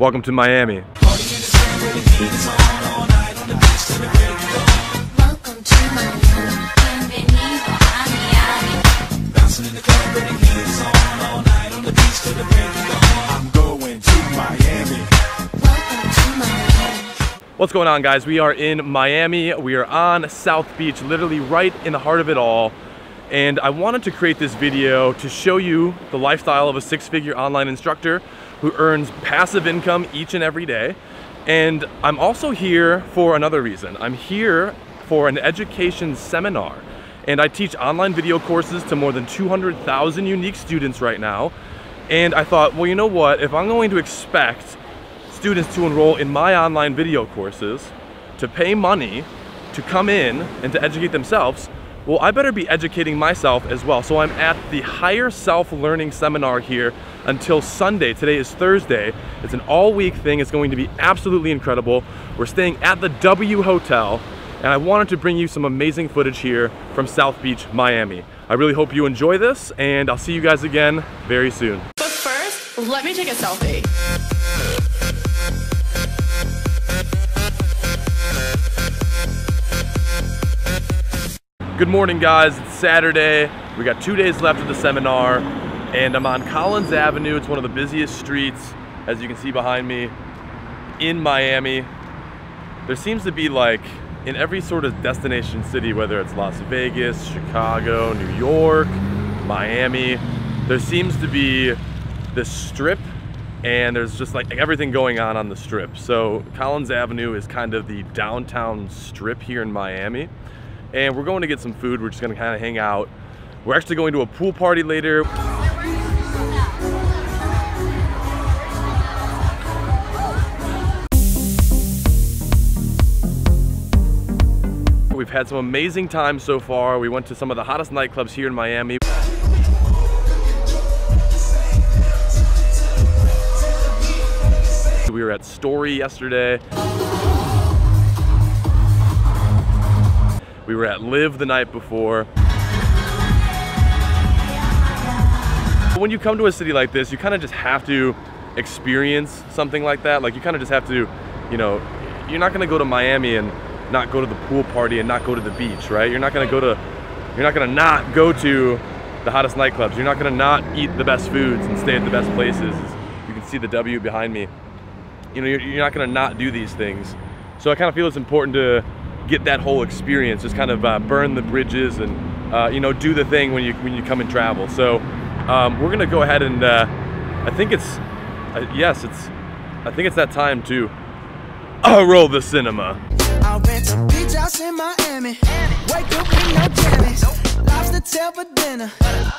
Welcome to Miami. What's going on guys? We are in Miami. We are on South Beach, literally right in the heart of it all. And I wanted to create this video to show you the lifestyle of a six-figure online instructor who earns passive income each and every day. And I'm also here for another reason. I'm here for an education seminar. And I teach online video courses to more than 200,000 unique students right now. And I thought, well, you know what? If I'm going to expect students to enroll in my online video courses, to pay money, to come in and to educate themselves, well, I better be educating myself as well. So I'm at the Higher Self Learning Seminar here until Sunday. Today is Thursday. It's an all week thing. It's going to be absolutely incredible. We're staying at the W Hotel and I wanted to bring you some amazing footage here from South Beach, Miami. I really hope you enjoy this and I'll see you guys again very soon. But first, let me take a selfie. Good morning, guys. It's Saturday. We got two days left of the seminar, and I'm on Collins Avenue. It's one of the busiest streets, as you can see behind me, in Miami. There seems to be like in every sort of destination city, whether it's Las Vegas, Chicago, New York, Miami, there seems to be this strip and there's just like everything going on on the strip. So Collins Avenue is kind of the downtown strip here in Miami. And we're going to get some food. We're just gonna kind of hang out. We're actually going to a pool party later. We've had some amazing times so far. We went to some of the hottest nightclubs here in Miami. We were at Story yesterday. We were at Live the night before. When you come to a city like this, you kind of just have to experience something like that. Like you kind of just have to, you know, you're not gonna go to Miami and not go to the pool party and not go to the beach, right? You're not gonna go to, you're not gonna not go to the hottest nightclubs. You're not gonna not eat the best foods and stay at the best places. You can see the W behind me. You know, you're, you're not gonna not do these things. So I kind of feel it's important to get that whole experience, just kind of uh, burn the bridges and uh, you know do the thing when you when you come and travel. So um, we're gonna go ahead and uh, I think it's yes, it's I think it's that time to uh, roll the cinema. I rent a beach house in Miami. Wake up no jammies. For dinner.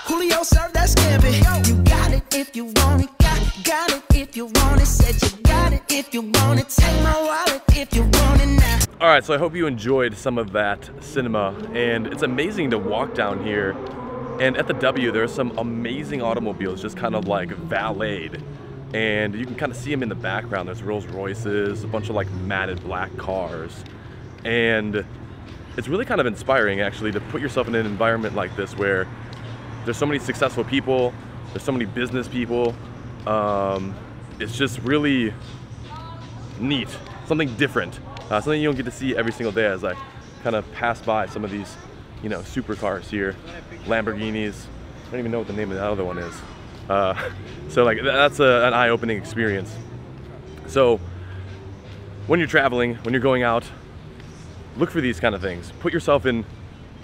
Julio served that scampi. You got it if you want it. Got, it if you want it. Said you got it if you want it. Take my wallet if you want it now. All right, so I hope you enjoyed some of that cinema, and it's amazing to walk down here. And at the W, there are some amazing automobiles just kind of like valeted, and you can kind of see them in the background. There's Rolls Royces, a bunch of like matted black cars, and it's really kind of inspiring actually to put yourself in an environment like this where there's so many successful people, there's so many business people. Um, it's just really neat, something different, uh, something you don't get to see every single day as I kind of pass by some of these, you know, supercars here, Lamborghinis. I don't even know what the name of that other one is. Uh, so like that's a, an eye-opening experience. So when you're traveling, when you're going out, look for these kind of things. Put yourself in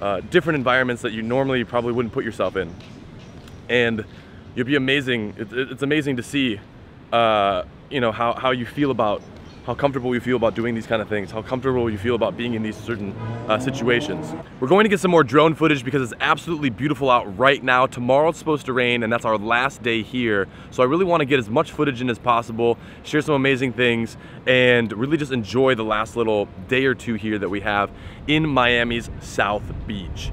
uh, different environments that you normally probably wouldn't put yourself in, and you'll be amazing. It, it- it's amazing to see, uh, you know, how, how you feel about how comfortable you feel about doing these kind of things, how comfortable you feel about being in these certain uh, situations. We're going to get some more drone footage because it's absolutely beautiful out right now. Tomorrow it's supposed to rain and that's our last day here. So I really want to get as much footage in as possible, share some amazing things, and really just enjoy the last little day or two here that we have in Miami's South Beach.